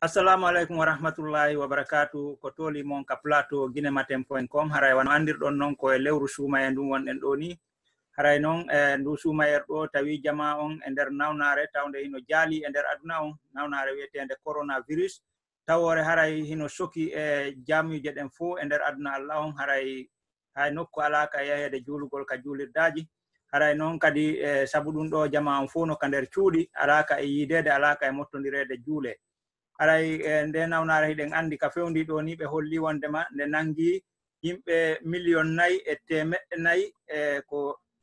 assalamu aleykum wa rahmatullahi wa barakatu ko tooli moon ka plateau guine matin point com haray wano andirɗon noon koye lewru suumaye ndun wonɗen ɗo ni. Haray noon e ndu suumayer ɗo tawi jama on e nder nawnare tawde hino jaali e nder aduna on nawnare wiyetede coronavirus. Tawore haray hino soki e jamuje ɗen fo e nder aduna allah on haray hay nokku alaka yahede juulugol ka juulirdaji haray noon kadi e ɗo jama on fo no ka nder cuuɗi alaka e yidede alaka e mottodirede juule aray e nde nawnare hiɗen andi ka fewndi ɗo ni ɓe holli wondema nde nangi yimɓe million nayi e temeɗɗe nayi e ko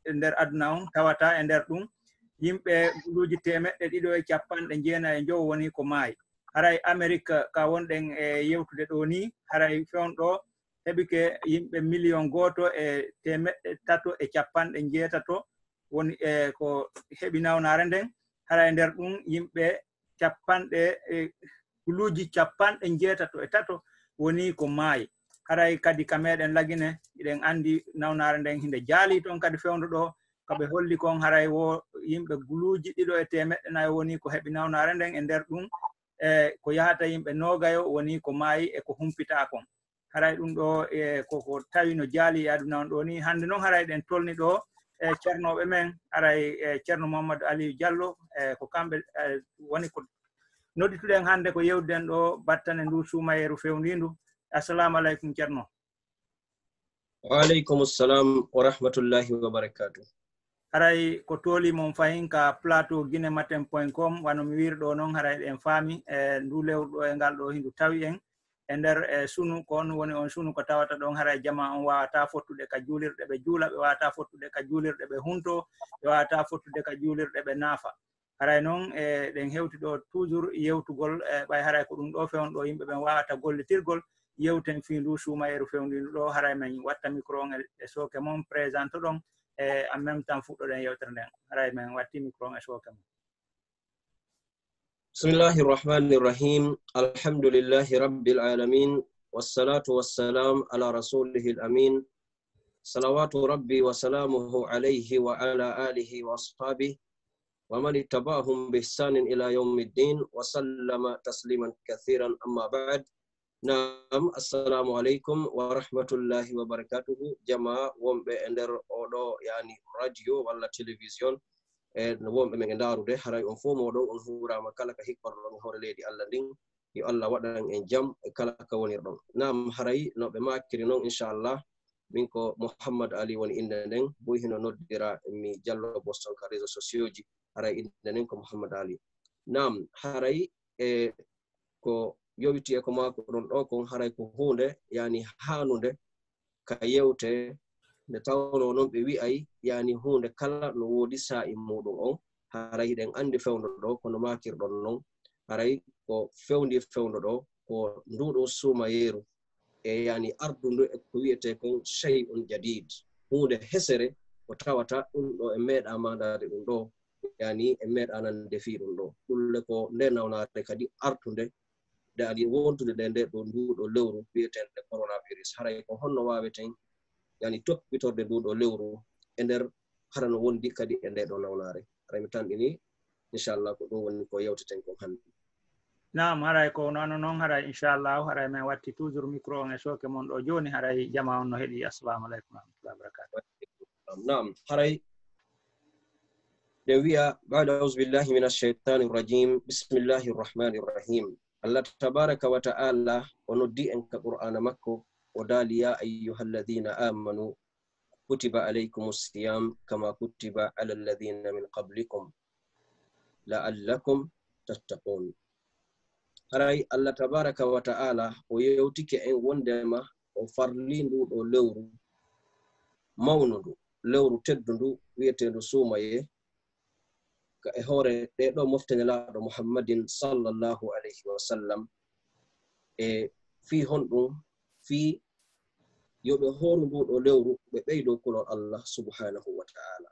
e nder aduna on tawata e nder ɗum. Yimɓe guluji temeɗɗe ɗiɗo e capanɗe jeena e njow woni ko maayi. Haray amérique ka wonɗen e yewtude ɗo ni haray fewnɗo heɓike yimɓe million gooto e temeɗɗe tato e capanɗe jeetato woni e ko heɓi nawnare nden. Haray e nder ɗum yimɓe capanɗe e kuluji capanɗe jeetato e tato eh, woni ko maayi haray kadi ka meɗen lagine eɗen andi nawnare nden hinde jaali toon kadi fewndo ɗo, kaɓe holli kon haray wo yimɓe guluji ɗiɗo e temeɗɗe nayi woni ko heɓi nawnare nden e nder ɗum e ko yahata yimɓe noogayo woni ko maayi e ko humpita kon. Haray ɗum ɗo e koko tawi no jaali yaadu nawn ɗo ni. Hannde noon haray ɗen tolni ɗo eh, e ceernoɓe men aray e ceerno mouhamadou aliou diallo e ko kamɓe woni ko noɗituɗen hannde ko yewdiden ɗo battane ndu suumayeru fewndindu. Assalamu aleykum ceerno waaleykum ssalam wa rahmatullahi wa barakatu haray ko tooli mon fayin ka plateau guine matin point com wano mi wirɗo noon haray ɗen faami e ndu lewru ɗo e ngal ɗo hindu tawi en. E nder e sunu ko on woni on sunu ko tawata ɗon haray jama on wawata fottude ka juulirɗe ɓe juula ɓe wawata fottude ka juulirɗe ɓe hunto ɓe wawata fottude ka juulirɗe ɓe naafa haray noon e ɗen hewti ɗo toujours yewtugol e ɓay haray ko ɗum ɗo fewn ɗo yimɓe ɓen wawata gollitirgol yewten fi ndu suumayeru fewndindu ɗo haray men watta micro on e sooke moon présente ɗon e en même temps fuɗɗoɗen yewtere nden haray men watti micro on e sooke mon bismillahi irrahmani irrahim alhamdulillahi rabbil alamin wassalatu wassalam ala rasulihi l amin salawatu rabbi wa salamuhu alayhi wa ala alihi wa man ittaba'ahum bihsanin ila yaumiddin wa sallama tasliman katsiran amma ba'd. Nam, assalamu alaikum wa rahmatullahi wa barakatuh. Jamaa wonɓe e nder oɗo yani radio walla television. Eh, e wombe men e ndarude haray on fo modo on hurama kala ka hikkorɗon hore leedi allah ndin yo allah wadan en jam e kala ka wonirɗon nam haray no be makiri non inshallah. Min ko Muhammad ali woni inde nden boy hino noddira mi jallo boston ka réseau sociaux haray inde nden ko muhammad ali. Nam haray e ko yowiti e ko mako ɗon ɗo kon haray ko hunde yani hanude ka yewte nde tawno noon ɓe wi'ay yani hunde kala no woodi sa'i muɗum on. Haray ɗen anndi fewndo ɗo kono makirɗon non. Haray ko fewndi fewndo ɗo ko nduɗo suma yero e yani ardundu e ko wi'ete kon chey on jadid. Hunde hesere ko tawata ɗum ɗo e meeɗa mandade ɗum ɗo yani e meeɗanan defi ɗum ɗo. Ɗulle ko nde nawnaare kadi artunde nde ali wontude nde nde ɗo nduɗo lewru wiyeteende coronavirus. Haray ko honno waaweten yani toppitorde nduɗo lewru e nder hara no wondi kadi e nde ɗo nawnare haray mi tanɗini inchallah ko ɗum woni ko yewteten kon hannde. Nam haray ko nono noon haray inchallahu haray min watti toujours micro on e soke mon ɗo. Joni haray jama on no heeɗi assalamu aleykum warahmatullahi wabarakatu nam haray دويا بعد أعوذ بالله من الشيطان الرجيم بسم الله الرحمن الرحيم الله تبارك وتعالى ونودي أنك قرآن مكو ودال يا أيها الذين آمنوا كتب عليكم الصيام كما كتب على الذين من قبلكم لعلكم تتقون haray الله تبارك وتعالى ta'ala أن وندما وفرلين دو لورو farli nduɗo لورو mawnu ndu lewru teddu ndu wiyetendu makka e hoore ɗeɗo moftenelaaɗo muhammadin sallllahu alayhi wa sallam. E fii honɗum fii yo ɓe hooru nduɗo lewru ɓe ɓeydo kulol allah subhanahu wa ta'ala.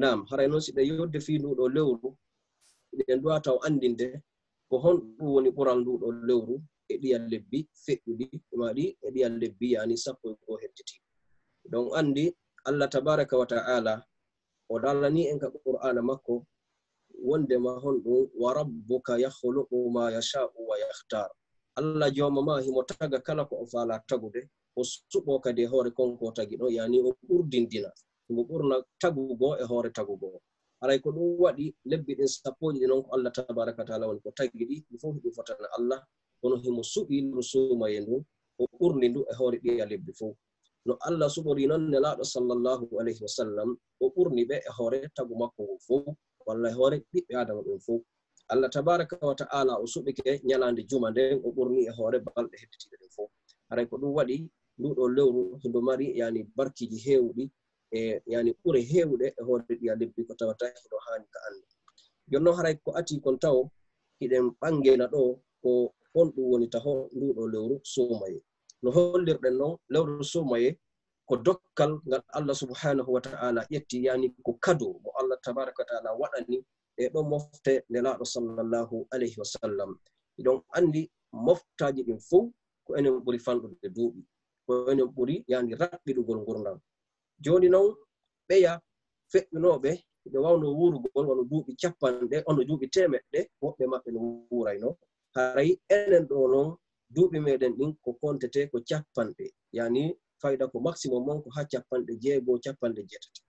Nam haray noon si ɓe yodde fii nduɗo lewru ɗen duwa taw andinde ko honɗum woni ɓural nduɗo lewru e ɗiyal lebbi feƴƴuɗi e maɗi e ɗiyal lebbi yani sappo e goo hedditi ɗon andi allah tabaraka wa ta'ala o dalani en ka qur'ana makko wondema hon ɗum wa rabbuka yahluqu ma yasha'u wa yahtar allah joma ma himo taga kala ko o faala tagude o suɓo kadi e hoore konko tagi ɗo yani o ɓurdindina. Himo ɓurna tagugo e hoore tagugo. Aray ko ɗum waɗi lebbi ɗin sappoji e ɗi noon ko allah tabaraka taala woni ko tagi ɗi ɗi fof ɗum fotana allah kono himo suɓi ndu suuma e ndu o ɓurni ndu e hoore ɗiya e lebbi fof. No allah suɓori noon nelaaɗo sallllahu alayhi wa sallam o ɓurni ɓe e hoore tagu makko ngu fof. walla hoore ɓiɓɓe adama ɗum fof allah tabaraka wa ta'ala o suɓike nyalande juma nden o ɓurni e hoore balɗe hedditiɗe ɗum fof haray ko ɗum waɗi nduɗo lewru hindo mari yani barkiji hewɗi e yani ɓure hewɗe e hoore ɗiya lebbi ko tawata hino hani ka anda jonnon haray ko ati kon taw hiɗen ɓangena ɗo ko honɗum woni taho nduɗo lewru sumaye no hollirɗen noon lewru sumaye ko dokkal ngal allah subhanahu wa ta'ala ƴetti yani ko kado mo allah tabaraka wa ta'ala waɗani e ɗo mofte nelaɗo sallllahu alayhi wa sallam. Iɗon andi moftaji ɗin fo ko enen ɓuri fanɗude duuɓi ko enen ɓuri yani raɓɓiɗugol ngurdam. Joni noon ɓeya feƴƴunoɓe ɓe wawno wurugol wono duuɓi capanɗe ono duuɓi temeɗɗe woɓɓe maɓɓe no wurayno haray enen ɗo noon duuɓi meɗen ɗin ko kontete ko capanɗe yani fayda ko maximum on ko ha capanɗe jeego capanɗe jeetati.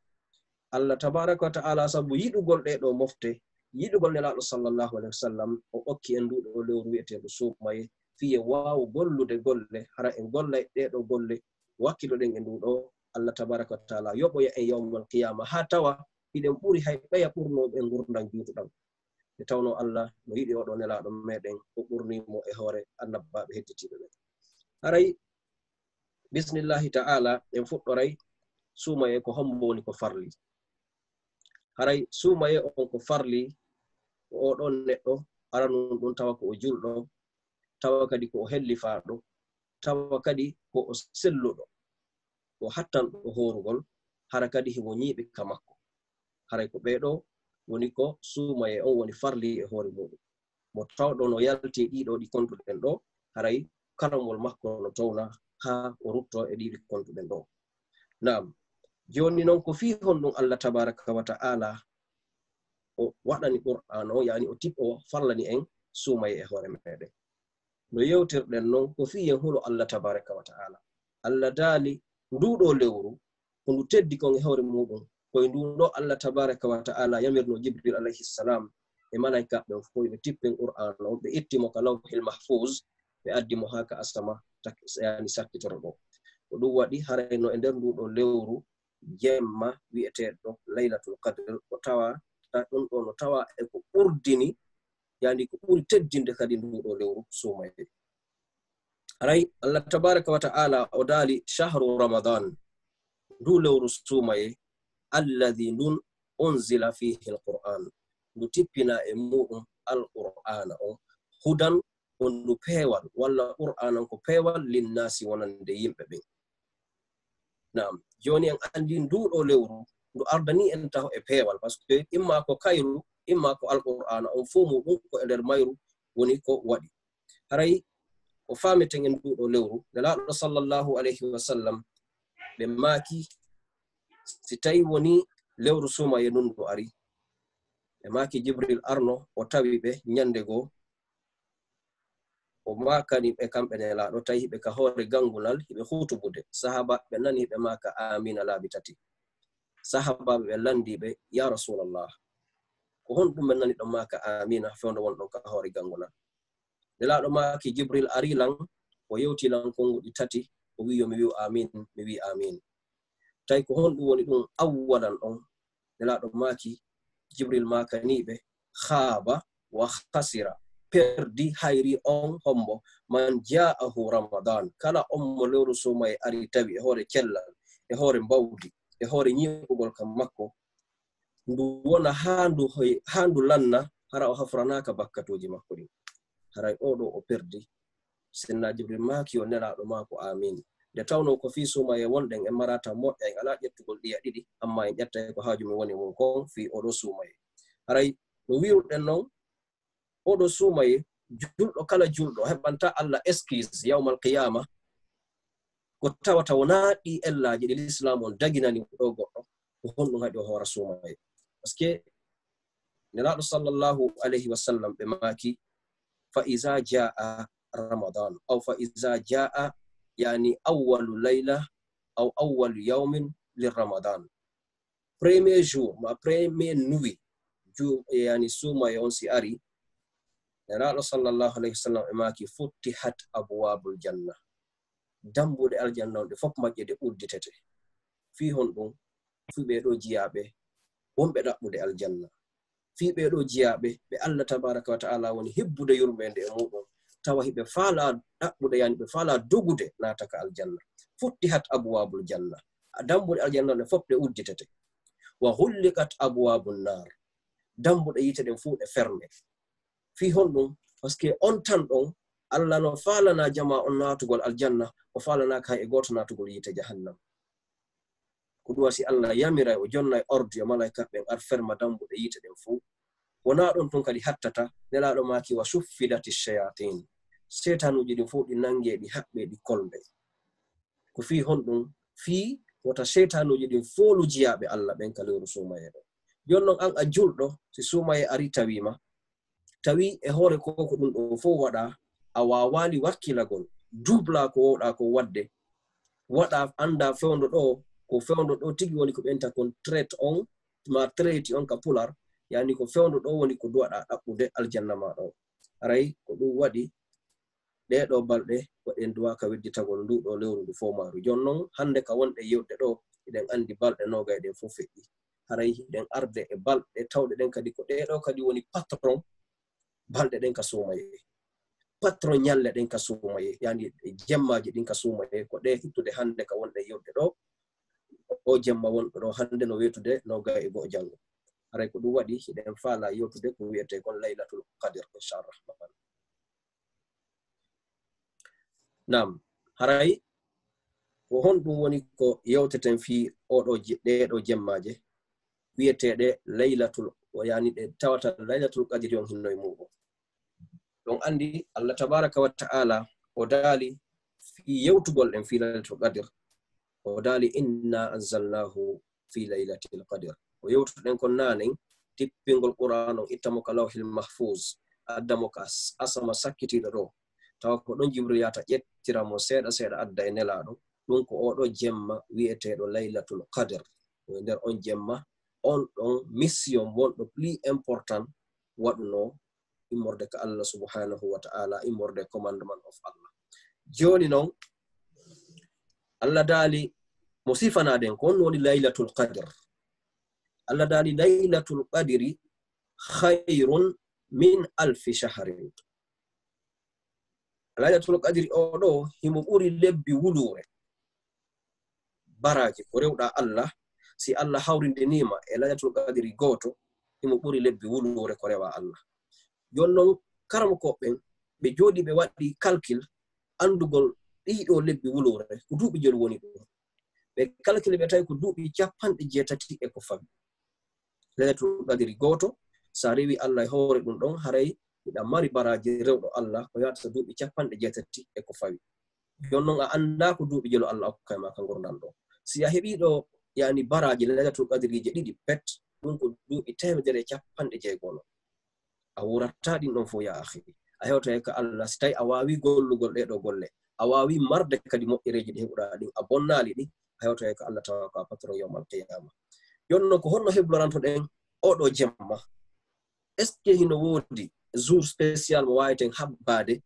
Allah tabaraka wa ta'ala sabu yiɗugol ɗe ɗo mofte yiɗugol nelaɗo sallllahu alahi wa sallam o okki en nduɗo lewru wi'eteɗo suumaye fiye waawo gollude golle hara en gollay ɗeɗo golle wakkiloɗen e nduɗo allah tabaraka wa taala yoɓoya en yawmal qiyama ha tawa hiɗen ɓuri hay ɓeya ɓurnoɓe gurdan juutuɗam nde tawno allah no yiɗi oɗo nelaɗo meɗen o ɓurnimo e hoore annabbaɓe hedditiɓe ɓen haray bisimillahi ta'ala en fuɗɗoray sumaye ko hombo woni ko farli. Haray sumaye on ko farli ko oɗon neɗɗo aranum ɗum tawa ko o julɗo tawa kadi ko o hellifaaɗo tawa kadi ko o selluɗo o hattan ɗo horugol hara kadi himo nyiɓe ka makko. Haray ko ɓeɗo woni ko sumaye on woni farli e hoore muɗum. Mo tawɗo no yalti ɗiɗo ɗi konduɗen ɗo haray karamol makko no towna ha o rutto e ɗiɗi konduɗen ɗo. Nam joni noon ko fii hon ɗum allah tabaraka wa ta'ala o waɗani qur'an o yani o tip o fallani en sumaye e hoore meɗen no yewtirɗen noon ko fiyen hulo allah tabaraka wa ta'ala. Allah daali nduɗo lewru ko ndu teddi kon e hoore muɗum koye nduɗo allah tabaraka wa ta'ala yamirno jibril alayhi ssalam e malaikaɓe o fof ɓe tippen qur'an o ɓe ittimo ka lawhil mahfus ɓe addi mo haa ka asama yani sakkitoro ɗo. Ko ɗum waɗi harayno e nder nduɗo lewru jemma wi'eteɗo laylatul qadr ko tawa ɗum ɗo no tawa e ko ɓurdini yani ko ɓuri teddinde kadi nduɗo lewru sumaye aray allah tabaraka wa ta'ala o daali shahru ramadan ndu lewru sumaye alladi ndun unzila fihi alquran ndu tippina e muɗum alqur'ana on hudan ndu peewal walla qur'anan ko peewal linnasi wonande yimɓe ɓen nam joni en andi nduɗo lewru ndu ardani en taho e peewal par ce que imma ko kayru imma ko alqur'ana on fo muɗum ko e nder mayru woni ko waɗi. Haray o fameten en nduɗo lewru nelaɗo sallllahu alayhi wa sallam ɓe maaki si tawi woni lewru sumaye nundu ari. Ɓe maaki jibril arno o tawi ɓe nyande goo o makani ɓe kamɓe nelaɗo tawi hiɓe ka hoore gangulal hiɓe hutubude sahaba ɓe nani ɓe maka amina laabi tati. Sahabaɓe ɓe landiɓe ya rasulallah ko hon ɗum ɓe nani ɗon maka amina fewde wonɗon ka hoore gangulal? Nelaɗo maki jibril arilan o yewtilan konguɗi tati o wi yo mi wiu amin mi wi amin. Tawi ko honɗum woni ɗum awwalan on nelaɗo maki jibril makaniɓe haaba wa hasira perdi hayri on hombo. Man ja'ahu ramadan. Kala on mo lewru suma e ari tawi e hoore cellal e hoore mbawdi e hoore ñiɓugol kam makko. Ndu wona handu ha ndu lanna hara o hafranaka bakkatuji makko ɗin haray oɗo o perdi. Sinna jibril maki o nelaɗo mako amin nde tawno ko fi suma e wonɗen e en marata moƴƴa en ala ƴettugol ɗiya ɗiɗi amma en ƴetta ko haaju min woni mum kon fi oɗo sumaye haray no wiruɗen noon oɗo sumaye julɗo kala julɗo heɓanta allah eskis yawmal qiyama ko tawata wona ɗi ellaji ɗi l'islam on daginani ɗo goɗɗo ko honɗum haɗi o hoora sumaye par ce que nelaɗo sallllahu alayhi wa sallam ɓe maki fa isa jaa ramadan aw fa isa jaa yani awwalu layla aw awwalu yawmin liramadan. Premier jour ma premier nuit yani sumaye on si ari nanaɗo sallllahu alayhi wa sallam e maki futtihat abwabul janna. Dambuɗe aljanna on ɗe fof maƴƴe ɗe udditete. Fi hon ɗum fi ɓeɗo jiyaɓe wonɓe ɗaɓɓude aljanna. Fi ɓeɗo jiyaɓe ɓe allah tabaraka wa ta'ala woni hibbude yurmede e muɗum. Tawa hiɓe faala ɗaɓɓude yani ɓe faala dogude nataka aljanna. Futtihat abwabul janna. Dambuɗe aljanna ɗe fof ɗe udditete. Wa hullikat abwabun nar dambuɗe yite ɗen fuu ɗe ferme fi ce que on tan ɗon allah no falana jama on natugol aljanna o falanaka e goto natugol yite jahannam. Ko ɗum wasi allah yamiray o jonnay ordu e malaikaɓe e ɓen ar ferma dambuɗe yite ɗen fuu wona ɗon tun kadi hattata nelaɗo maki wa suffidati shayatin. Setanuji ɗin fuu ɗi nangue ɗi haɓɓe ɗi kolɓe. Ko fi honɗum fi wota setanuji ɗin foolujiyaɓe allah ɓen ka lewru sumayeɗo. Jonnon an a julɗo si sumaye ari tawima tawi e hoore koko ɗum ɗo fo waɗa a wawali wakkilagol dubla ko woɗa ko wadde waɗa anda fewndo ɗo ko fewndo ɗo tigi woni ko ɓenta kon trait on ma traiti on ka pular yani ko fewndo ɗo woni ko duwaɗa ɗaɓɓude aljanna maɗa o aray ko ɗum waɗi ɗeɗo balɗe waɗen duwa ka wedditagol nduɗo lewru ndu fo maru jon non hande ka wonɗe yewɗe ɗo eɗen andi balɗe noga eɗen fof feƴƴi. Haray hiɗen arde e balɗe tawɗe ɗen kadi ko ɗeɗo kadi woni patron balɗe ɗen ka sumaye patron nyalle ɗen ka sumaye yani jemmaji ɗin ka sumaye ko ɗe hittude hande ka wonɗe yewde ɗo o jemma wonɗo ɗo hande no wetude noga e goo janngo. Aray ko ɗum waɗi hiɗen faala yewtude ko wiyete kon laylatul kadir inchalrahman nam haray ko honɗum woni ko yewteten fi oɗo ɗeɗo jemmaje wiyeteɗe laylatul yani ɗe tawata laylatul kadiri on hinnoye muɗum. ɗon andi allah tabaraka wa ta'ala o daali fi yewtugol ɗen fi laylatul qadir o daali inna anzalnahu fi laylatil qadir o yewtuɗen kon nanen tippingol qur'an on ittamo ka lawhil mahfus addamo ka asama sakkitiɗo ɗo. Tawa ko ɗon jibril yata ƴettiramo seeɗa seeɗa adda e nelaɗo ɗum ko oɗo jemma wi'eteɗo laylatul qadir e nder on jemma on ɗon mission wonɗo plus important waɗuno immorde ka allah subhanahu wa ta'ala immorde commandement of allah joni noon allah daali mo sifanaden ko on woni laylatul qadir allah daali laylatul qadiri hayrun min alfi shahrin laylatul qadiri oɗo himo ɓuri lebbi wulure baraji ko rewɗa allah si allah hawrindenima e laylatul qadiri goto himo ɓuri lebbi wulure ko rewa allah jonnon karamkoɓen ɓe jooɗi ɓe waɗi calcule andugol ɗiɗo lebbi wulore ko duuɓi joni woni ɗum. Ɓe calcule ɓe tawi ko duuɓi capanɗe jeetati e ko fami leylatul qadiri gooto sa rewi allah e hoore ɗum ɗon haray iɗa mari baraji rewɗo allah ko yawata duuɓi capanɗe jeetati e ko fawi. Jonnon a annda ko duuɓi jelo allah okka e ma ka ngurdan ɗo. Si a heɓiɗo yani baraji leylatul qadiriji ɗiɗi pet ɗum ko duuɓi temedere capanɗe jeegono a wurata ɗin ɗon fo ya ahi a hewta e ka allah si tawi a wawi gollugol ɗeɗo golle a wawi marde kadi moƴƴereji ɗi heɓuɗa ɗin a bonnali ɗi a hewta e ka allah tawa ko a patron yowmal qiyama. Jonno ko honno hebloranto ɗen oɗo jemma. Est ce que hino woodi jour spécial mo wawiten habbade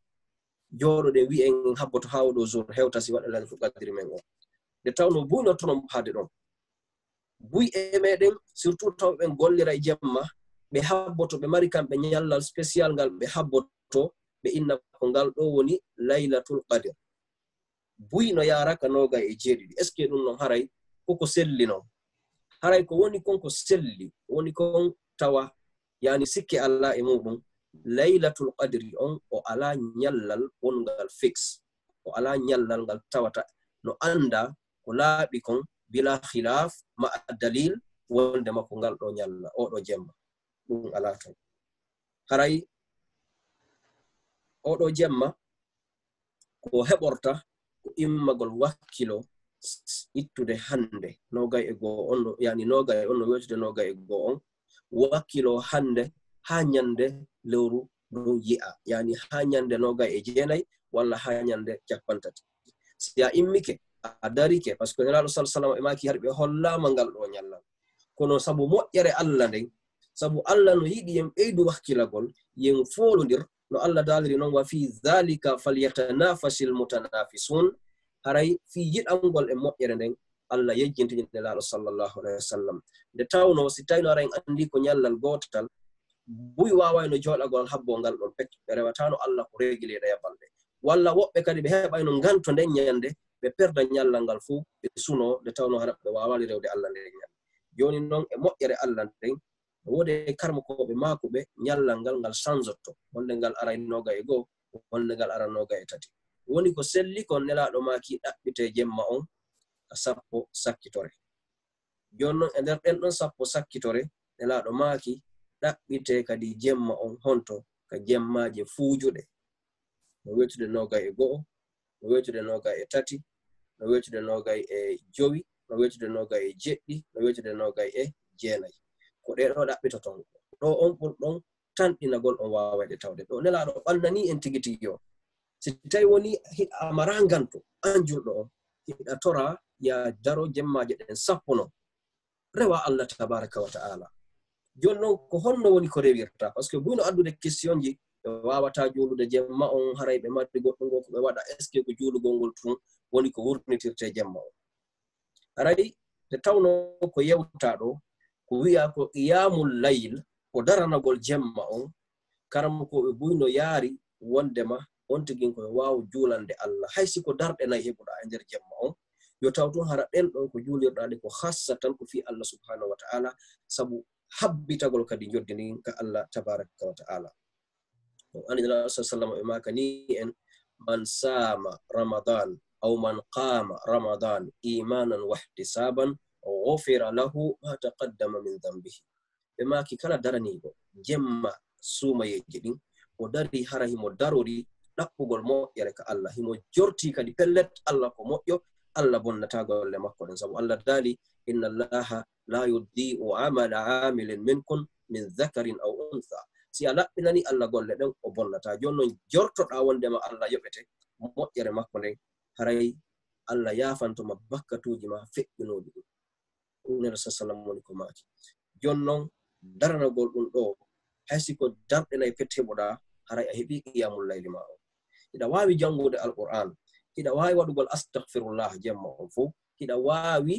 jooɗo ɗe wi'en habboto hawɗo jour hewta si waɗalan fo gaddiri men o. Nde tawno buyno haade ɗon. Buy e meɗen surtout taw ɓen gollira e jemma ɓe habboto ɓe mari kamɓe nyallal spécial ngal ɓe habboto ɓe inna ko ngal ɗo woni laylatul qadir buyi no yaraka noga e jeeɗiɗi. Est ce que ɗum noon haray koko selli noon? Haray ko woni kon ko selli woni kon tawa yani sikke allah e muɗum laylatul qadri on o ala nyallal wongal fix o ala nyallal ngal tawata. No anda ko laaɓi kon bila khilaf ma dalil wonde makko ngal ɗo nyalla oɗo jemma. ɗum ala ton haray oɗo jemma ko heɓorta ko immagol wakkilo ittude hande nogay e goo on yani nogay on no wewtude nogay e goo on wakkilo hande ha nyande lewru dow yi'a yani ha nyande nogay e jeenayi walla ha nyande capantati si a immike a darike par ce que nelaɗo sal sallam e maki harɓe hollama ngal ɗo nyallal kono sabu moƴƴere allah nden sabu allah no yiɗi yen ɓeydu wakkilagol yen foolondir no allah daliri noon wa fi dhalika falyatanafasi lmutanafisun haray fi yiɗangol e moƴƴere nden allah yejjintijinde laaɗo sallllahu alahi wa sallam. Nde tawno si tawino ara en anndi ko ñallal gootal buy wawayno jooɗagol habbo ngal ɗon pet ɓe rewatano allah ko réguleɗa e balɗe. Walla woɓɓe kadi ɓe heɓayno nganto nden ñande ɓe perda ñallal ngal fuu ɓe suno nde tawno hara ɓe wawali rewde allah nde ñande joni noon e moƴƴere allah nden wode karmakoɓe maako ɓe nyallal ngal ngal sansotto wonde ngal aranoga e goo wonde ngal aranoga e tati. Woni ko selli kon nelaɗo maki ɗaɓɓite jemma on a sappo sakkitore. Joni noon e nder ɗen ɗon sappo sakkitore nelaɗo maaki ɗaɓɓite kadi jemma on honto ka jemmaje fuujuɗe. No wetude noga e go'o no wetude noga e tati no wetude noga e jowi no wetude noga e jeɗɗi no wetude noga e jeenayi ko ɗeɗo ɗaɓɓitoton ɗo on ɓurɗon tan ɗinagol on wawede tawde. Ɗo nelaɗo ɓannani en tigi o si tawi woni a mara ngantu an julɗo on hiɗa tora ya daro jemmaje ɗen sappono rewa allah tabaraka wa ta'ala. Joni noon ko honno woni ko rewirta par ce que buyno addude question ji ɓe wawata julude jemma on haray ɓe marri goɗɗo ngo ko ɓe waɗa est ce que ko julugol ngol tun woni ko wurnitirte jemma on. Haray te tawno ko yewta ɗo ko wi'a ko qiyamul layl ko daranagol jemma on. Karama ko ɓe buyno yaari wondema on tigin koye wawa juulande allah. Hay siko darɗe nayi heɓuɗa e nder jemma on. Yo taw tun hara ɗen ɗon ko juulirɗaɗe ko hassa tan ko fi allah subhanahu wa ta'ala. Sabu habbitagol kadi joddini ka allah tabaraka wa ta'ala. Anila sa sallam e maka ni en man sama ramadan aw man qama ramadan imanan wahtisaban gofira lahu ma taqaddama min dambihi ɓe maki kala daraniɗo jemma sumayeji ɗin o dari hara himo darori ɗaɓɓugol moƴƴere ka allah himo jorti kadi pellet allah ko moƴƴo allah bonnata golle makko ɗen sabu allah daali inna allaha la yuddi'u amala amilin minkum min dhakarin aw untha si a laɓɓinani allah golle ɗen o bonnata joni noon jortoɗa wondema allah yoɓete moƴƴere makko nden haray allah yafantoma bakkatuji ma feƴƴunoɗi ɗum ɗumnere sa sallam woni ko maki joni noon daranagol ɗum ɗo. Haysi ko darɗenayi pet heɓoɗa haray a heɓi qiyamul layli ma o. Hiɗa wawi jangude alquran hiɗa wawi waɗugol astahfirullah jemma on fo hiɗa wawi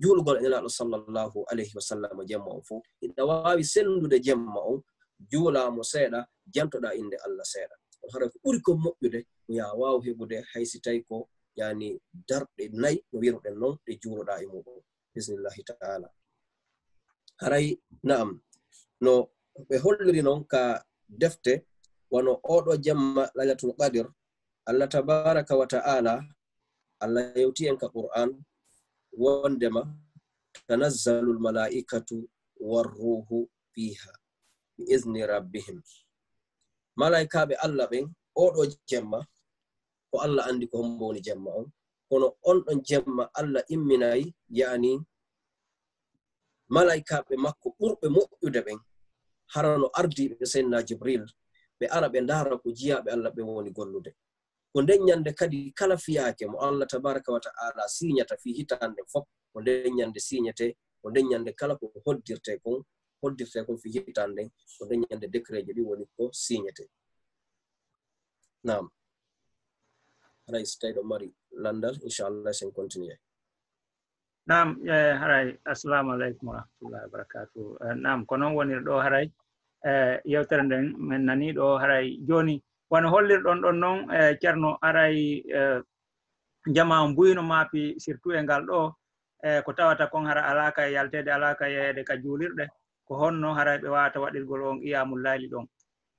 juulgol enelaɗo sallllahu alayhi wa sallam jemma on fo hiɗa wawi sendude jemma on juulamo seeɗa jantoɗa inde allah seeɗa. On hara ko ɓuri ko moƴƴude ko ya waw heɓude haysi tawi ko yani darɗe nayi no wiruɗen noon ɗe juuloɗa e muɗum bisimillahi taala. Haray naam. No ɓe holliri noon ka defte wano oɗo jemma laylatul qadir allah tabaraka wa ta'ala allah yewti en ka qur'an wondema tanazzalu lmalaikatu warruhu fiha bi isni rabbihim. Malaikaɓe allah ɓen oɗo jemma ko allah andi ko hombo woni jemma on kono on ɗon jemma allah imminayi yani malaikaɓe makko ɓurɓe moƴƴude ɓen. Harano ardiɓe senna jibril ɓe ara ɓe ndara ko jiyaɓe allah ɓe woni gollude. Ko nden nyande kadi kala fiyake mo allah tabaraka wa ta'ala siñata fi hitande fop ko nden nyande siñete ko nden nyande kala ko hoddirte kon hoddirte kon fi hitande ko nden nyande décret ji ɗi woni ko siñete nam haray so tawi ɗo mari landal inchallah sen continue. Nam e haray assalamu aleykum warahmatullahi wabarakatu e, nam ko noon wonir ɗo haray. E yewtere nden min nani ɗo haray. Joni wono hollirɗon ɗon noon e ceerno aray e, jama mbuyno maapi surtout e ngal ɗo e ko tawata kon hara alaka e yaltede alaka e yeeyede ka juulirɗe ko honno haray ɓe wawata waɗirgol on qiyamul layli ɗon.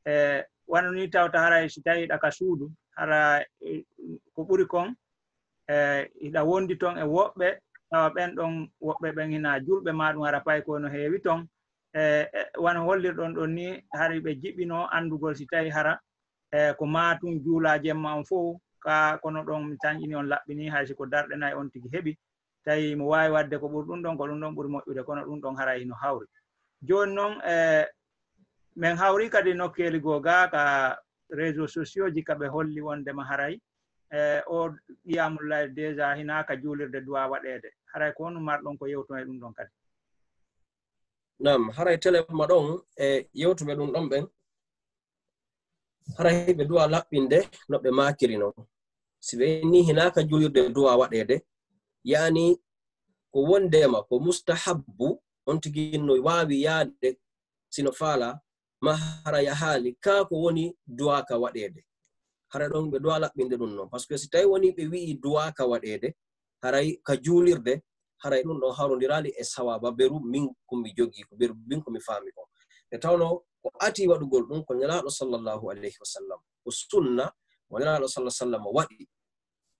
E wano ni tawta haray so tawi ɗaka suudu hara e, ko ɓuri kon e hiɗa wondi ton e woɓɓe tawa ɓen ɗon woɓɓe ɓen hina julɓe maɗum hara pay ko no heewi ton. E, e wano hollirɗon ɗon ni hari ɓe jiɓɓino andugol si tawi hara e ko matum juulajemma on fof ka kono ɗon mi tañƴini on laɓɓini haysi ko darɗe nayi on tigi heɓi. Tawi mo wawi wadde ko ɓuri ɗum ɗon ko ɗum ɗon ɓuri moƴƴude kono ɗum ɗon haray no hawri. Joni noon e min hawri kadi nokkeli goo ga ka réseau sociaux ji kaɓe holli wondema haray e o qiyamullahi déjà hinaka juulirde duwa waɗede. Haray ko honum marɗon ko yewton e ɗum ɗon kadi. Nam haray téléma ɗon e yewtuɓe ɗum ɗon ɓen haray ɓe duwa laɓɓinde no ɓe makiri non si ɓe ni hinaka juulirde duwa waɗede yani ko wondema ko mustahabbu on tigi no waawi yaade sino faala ma hara yahali ka ko woni duwaka waɗede. Hara ɗon ɓe dowa laɓɓinde ɗum non. Par ce que si tawi woni ɓe wi'i duwaka waɗede haray ka juulirde haray ɗum ɗon hawrodirali e sawaba beru min komi jogi ko beru min komi faami ko. E tawno ko ati waɗugol ɗum ko nelaɗo sallllahu alayhi wasallam ko sunna mo nelaɗo sallah sallam waɗi.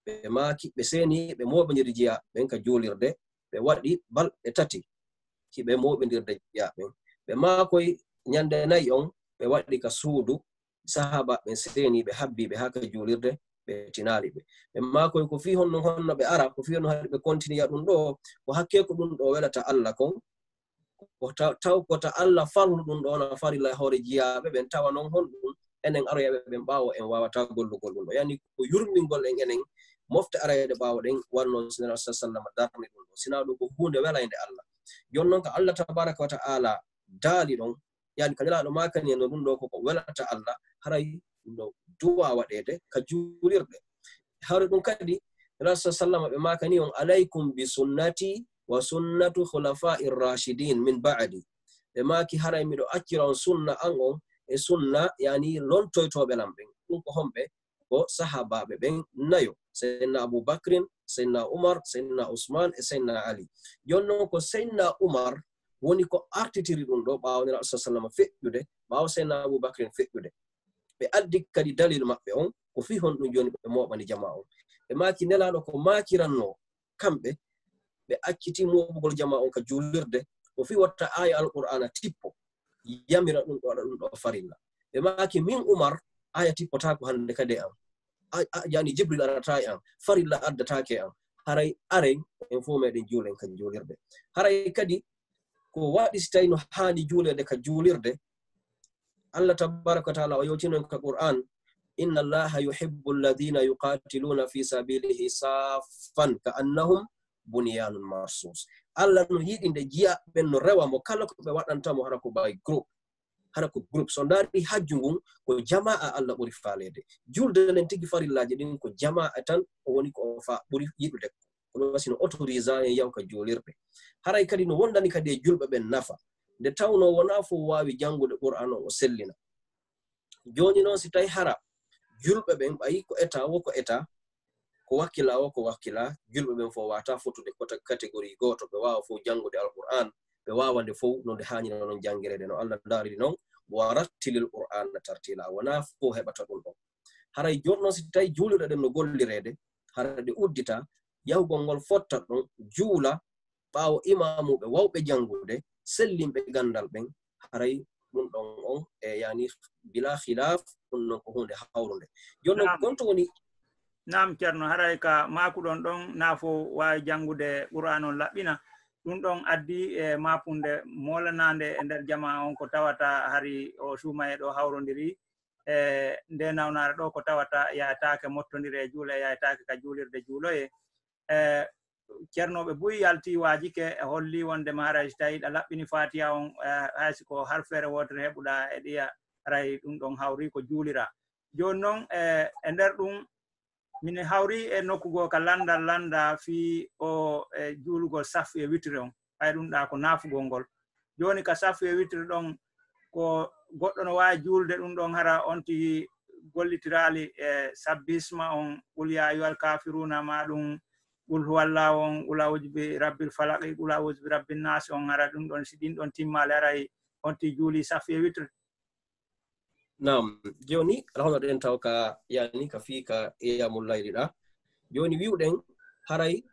Ɓe maaki ɓe seni ɓe moɓodiri jiya ɓen ka juulirde ɓe waɗi balɗe tati. Hiɓe moɓodirde jiya ɓen. Ɓe maakoy ñande nayi on ɓe waɗi ka suudu sahaba ɓe seni ɓe habbi ɓe haa ka julirde ɓe tinali ɓe. Ɓe makoy ko fi honno honno ɓe ara ko fi honno haɗi ɓe continia ɗum ɗo ko hakke ko ɗum ɗo welata allah kon taw kota allah farlu ɗum ɗo ona farilla hoore jiyaɓe ɓen tawa noon honɗum enen aroyaɓe ɓen ɓaawo en wawata gollugol ɗum ɗo. Yani ko yurmingol en enen mofte arayede ɓaawo ɗen wanno sinaa sa sallam darni ɗum ɗo. Sina ɗum ko hunde wela allah. Jon noon ko allah tabaraka wa ta'ala daali ɗon yani kañalaɗo makani en no ɗum ɗo koko welata allah haray no duwa waɗede ka juulirɗe hawre ɗum kadi rasa sallama ɓe makani on alaykum bi sunnati wa sunnatu khulafai rrashidin min badi ɓe maki haray miɗo accira on sunna an on e sunna yani lontoytoɓe lam ɓen ɗum ko homɓe ko sahabaɓe ɓen nayo seydna aboubacrin seydna umar seydna ousman e seydna ali jonnon ko seydna umar woni ko artitiri ɗum ɗo ɓawnira sa sallam feƴƴude ɓawa seydna aboubacrin feƴƴude ɓe addi kadi dalil maɓɓe on ko fi hon ɗum joni ɓe moɓani jama on. Ɓe maki nelaɗo ko makiranno kamɓe ɓe acciti moɓugol jama on ka julirde ko fi watta aya alqur'ana tippo. Yamira ɗum ɗo waɗa ɗum ɗo farilla. Ɓe maki min umar aya tippotako hande kadi am. Yani jibril arata e am farilla addatake am. Haray aren en fo meɗen juulen ka julirde haray kadi ko waɗi si tawi no haani juulede ka juulirde allah tabaraka wa taala o yewtinon ka qur'an inna allaha yuhibbu alladina yuqatiluna fi sabilihi saffan ka annahum bunyanun marsus allah no yiɗi nde jiya ɓen no rewa mo kala ko ɓe waɗantamo hara ko ɓay groupe hara ko groupe so ndaari hajju ngun ko jama'a allah ɓuri faalede julde nden tigi farillaji ɗin ko jama'a tan o woni ko fa ɓuri yiɗude oɗon wasi no autorisa en yawka julirɗe haray kadi no wondani kadi e julɓe ɓen nafa. Nde tawno wona fof wawi jangude qur'an o o sellina. Joni noon si tawi hara julɓe ɓen ɓayi ko état wo ko eta ko wakkila o ko wakkila julɓe ɓen fof wata fotude catégorie goto ɓe wawa fof jangude alqur'an ɓe wawa nde fof nonde nde noon jangirede no. Allah dariri noon wa rattilil qur'ana tartila wona fof heɓata ɗum ɗon. Haray joni noon si tawi juulirɗe ɗen no gollirede hara ɗe uddita yahugol ngol fotta ɗon juula ɓaawo imamuɓe wawɓe janngude sellimɓe ganndal ɓen haray ɗum ɗon on e yani bila khilaf ɗum non ko hunde hawrude joni non gonto woni nam ceerno haray ka makuɗon ɗon naafo wawi janngude qur'an on laɓɓina. Ɗum ɗon addi e mapunde molanande e nder jama on ko tawata hari o suuma e ɗo hawrodiri e nde nawnare ɗo ko tawata yayatake mottodiri e juula e yayatake ka juulirde juuloye E, ceernoɓe boyi yalti waajike e holli wonde ma haray so tawi ɗa laɓɓini fatiya on e, haysi ko har feere wotere heɓuɗa e ɗiya haray ɗum ɗon hawri ko juulira. Joni noon e e nder ɗum min hawri e nokkugo ka landal landa fi o e juulugol safu e witre on. Ɓay ɗum ɗa ko naafugol ngol. Joni ka safu e witre ɗon ko goɗɗo no wawi juulde ɗum ɗon hara onti gollitirali e sabbisma on ɓulya yuwal kafiruna ma ɗum ɓul huwalla on ɓulawuji bi rabbil bi rabbil nasi on ara ɗum ɗon si ɗon timmale aray on juuli safu e nam joni alhamdu ɗen taw ka yani ka fi ka iyamullayli layliɗa joni wiwɗen haray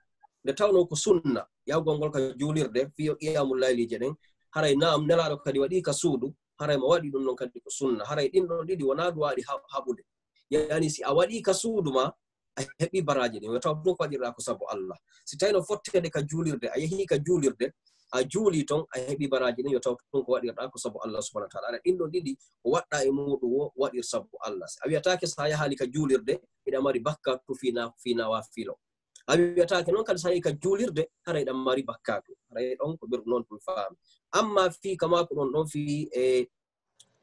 nde tawno ko sunna yawgol ngol ka juulirde fi iyamullaylije ɗen. Haray nam nelaɗo kadi waɗi ka suudu haray mo waɗi ɗum ɗon kadi ko sunna. Haray ɗin ɗon ɗiɗi wona duwaɗi haɓude. Yani si a waɗi ka suudu ma a heɓi baraji ɗin tawa ɗum ko waɗirɗa ko sabu allah. Si tawi no fottede ka juulirde a yehi ka juulirde a juuli ton a heɓi baraji ɗin yo taw ton ko waɗirɗa ko sabu allah subahana taala. Aɗa ɗinɗo ɗiɗi ko waɗɗa e muɗum o waɗir sabu allah. A wiyatake sa yahali ka juulirde iɗa mari bakkatu fina finawa filo. A wiyatake noon kadi sa yehi ka juulirde hara iɗa mari bakkatu hara ɗon ko ɓerɗu noon ɗum faami amma fi kamako ɗon ɗon fi e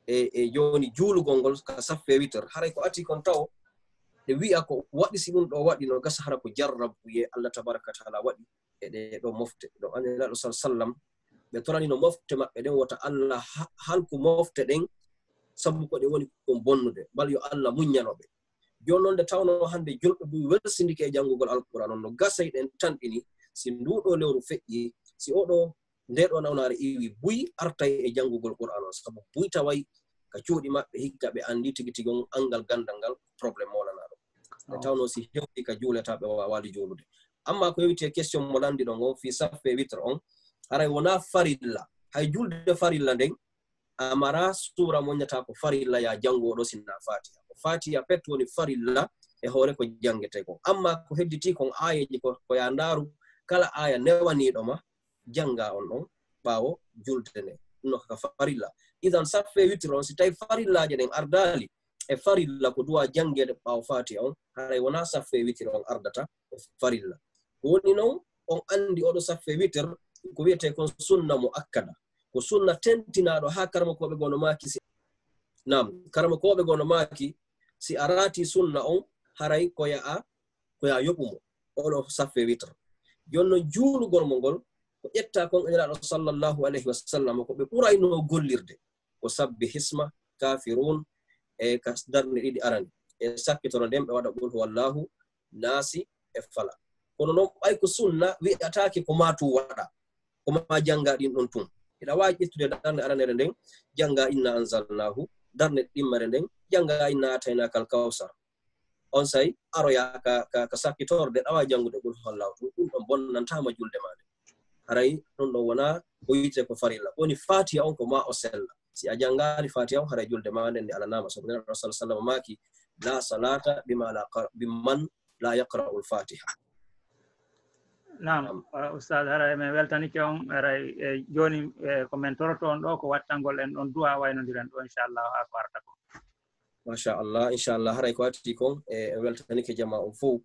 e e joni juulugol ngol ka saffe witer haray ko ati kon taw ɓe wi'a ko waɗi si ɗum ɗo waɗi no gasa hara ko jarrabuye allah tabaraka taala waɗi e ɗe ɗo mofte ɗo andinaɗo sa sallam ɓe torani no mofte maɓɓe ɗen wota allah halku mofte ɗen sabu ko ɗe woni kon bonnude mbal yo allah muññanoɓe joni noon nde tawno hannde julɓe ɗum welsindike e janngugol alquran on no gasay ɗen tanɗini si nduɗo lewru feƴƴi si oɗo nde nawnaare iwi buy artay e janngugol qur'an sabu buy taway ka cuuɗi maɓɓe hikka ɓe anndi tigi tigi on angal gandal ngal nde tawno si hewti ka juuleta ɓe wawaali juulude amma ko yewite question mo landi ɗon on fi saffe witre on haray wona farilla. Hay julde farilla nden amara suura moñata ko farilla ya janngoɗo sinna fatiha ko fatiha pet woni farilla e hoore ko janngete ko amma ko hedditi kon ayeji ko ya ndaaru kala aya newaniɗoma jannga on ɗon ɓaawo julde nde ɗumno kaka farilla. Idan saffe witre on si tawi farillaje ɗen ardali e farilla ko duwa janngede ɓaawo fati on haray wona saffe e witir on ardata e farilla. Woni noon on anndi oɗo saffe e witir ko wiyete kon sunna mo akkada. Ko sunna tentinaɗo ha karma koɓe gono maki si nam karma koɓe gono maki si a rati sunna on haray ko ya'a ko ya yoɓumo oɗo saffe e witir jonno juulugol mo ngol ko ƴetta kon aniraɗo sallllahu alayhi wa sallam ko ɓe ɓurayno gollirde. Ko sabbi hisma kafirun e ka darɗe ɗiɗi arani. E sakkitoro nden ɓe waɗa qul wallahu naasi e fala. Kono noon ɓay ko sunna wi'atake ko matu waɗa koma janga ɗin ɗon tun. Eɗa wawi ƴettude darde aranere nden janga inna anzalnahu darde ɗimmere nden janga inna ataynakal kawsar. On say aroya ka, ka, sakkitorde ɗawa wawi jangude qul huwallahu tun. Ɗum ɗon bonnantama julde maɗe haray ɗum ɗon wona ko yite ko farilla. Woni fatiha on ko ma o sella. Si a jangani fatiha on haray julde maɗe nde alanama sabu nenaɗo sa sallam maki la salata bima la yaqra'u lfatiha nam oustad haray min weltanike on aray e joni ko min toroto on ɗo ko wattangol en ɗon duwa waynodiren ɗo inchallah ha ko arta ko. Machallah inchallah haray ko watti kon e weltanike jama on fof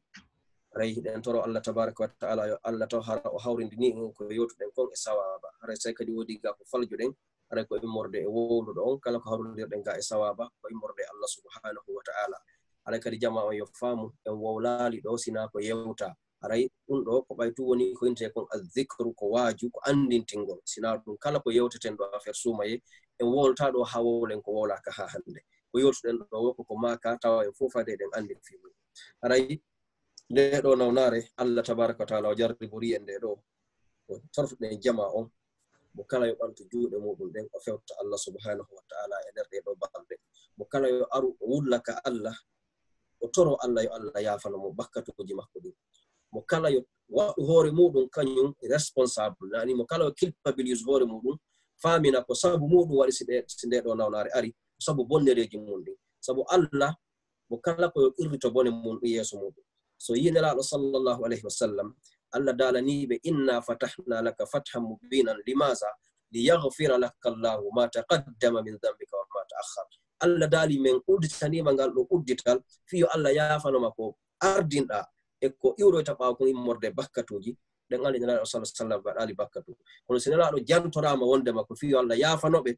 haray hiɗen toro allah tabaraka wa taala yo allah taw hara o hawrindini on ko yewtuɗen kon e sawaba. Haray say kadi woodi ga ko faljuɗen haray ko immorde e wowluɗo on kala ko harudirɗen ga e sawaba ko immorde allah subhanahu wa taala. Haray kadi jama on yo faamu en wowlaali ɗo sina ko yewta. Aray ɗum ɗo ko ɓay tu woni ko inte kon adicru ko waaju ko andintingol sina ɗum kala ko yewteten ɗo affaire sumaye en wolta ɗo ha wowlen ko wowlaka ha hannde. Ko yewtuɗen ɗo woko ko maka tawa en fofade eɗen andi fimu aray nde ɗo nawnare allah tabaraka wa taala o jarribori en nde ɗo. O tortuɗen jama on mo kala yo ɓantu juuɗe muɗum ɗen o fewta allah subhanahu wa taala e nder ɗe ɗo balɗe mo kala yo aru o wullaka allah o toro allah yo allah yafano mo bakkatuji makko ɗin mo kala yo waɗu hoore muɗum kañum responsable nani mo kala yo culpabilise hoore muɗum famina ko sabu muɗum waɗi si nde ɗo nawnare ari sabu bonnereji mum ɗin sabu allah mo kala koyo irrito bone mum ɗum yeeso muɗum so yinelaɗo sallllahu alayhi wa sallam allah dalaniɓe inna fatahna laka fathan mubinan limasa liyahfira laka llahu ma taqaddama min dambika wama taakhar allah daali men udditanima ngal ɗo uddital fiyo allah yafanoma ko ardinɗa e ko iwɗoyta ɓaawa kon immorde bakkatuji ɗen andi nelaɗo sa sallam waɗali bakkatu kono si nelaɗo jantorama wonde makko fiyo allah yafanoɓe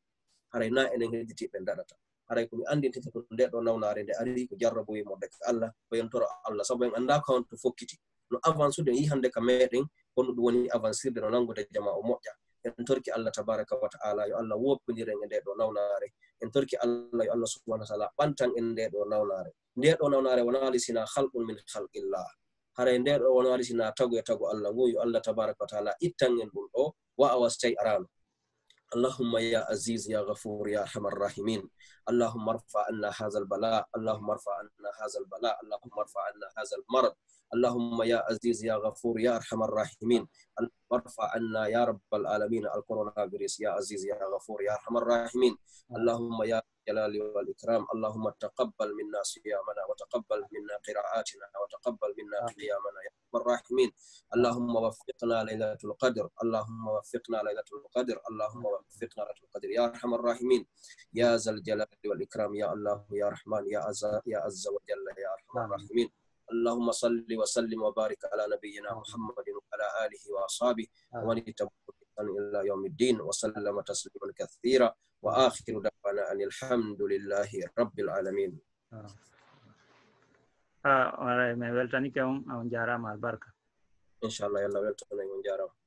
haray na enen hedditiɓe daɗata haray komi andintita ko nde ɗo nawnare nde ari ko jarrabu immorde ka allah ko yentoro allah saabu en anda ko on to fokkiti no avance ude yihande ka meɗen kono ɗum woni avancirde no nangude jama o moƴƴa en torki allah tabaraka wa taala yo allah woppodiren e nde ɗo nawnare en torki allah yo allah subhana wa taala ɓantan en nde ɗo nawnare nde ɗo nawnare wonali sina halqun min halqillah haray nde ɗo wonali sina tagu e tagu allah ngu yo allah tabaraka wa taala ittan en ɗum ɗo wa a wastay arano اللهم يا عزيز يا غفور يا ارحم الراحمين اللهم ارفع عنا هذا البلاء اللهم ارفع عنا هذا البلاء اللهم ارفع عنا هذا المرض اللهم يا عزيز يا غفور يا أرحم الراحمين. ارفع عنا يا رب العالمين الكورونا فيروس يا عزيز يا غفور يا أرحم الراحمين. اللهم يا الجلال والإكرام. اللهم تقبل منا صيامنا وتقبل منا قراءاتنا وتقبل منا قيامنا يا أرحم الراحمين. اللهم وفقنا ليلة القدر. اللهم وفقنا ليلة القدر. اللهم وفقنا ليلة القدر يا أرحم الراحمين. يا ذا الجلال والإكرام. يا الله يا رحمن يا عز يا عز وجل يا أرحم الراحمين. اللهم صل وسلم وبارك على نبينا محمد وعلى آله وأصحابه ومن تبعهم إلى يوم الدين وسلم تسليما كثيرا وآخر دعوانا أن الحمد لله رب العالمين آه. آه. كم إن شاء الله يلا ولتني ويلتوني ونجارة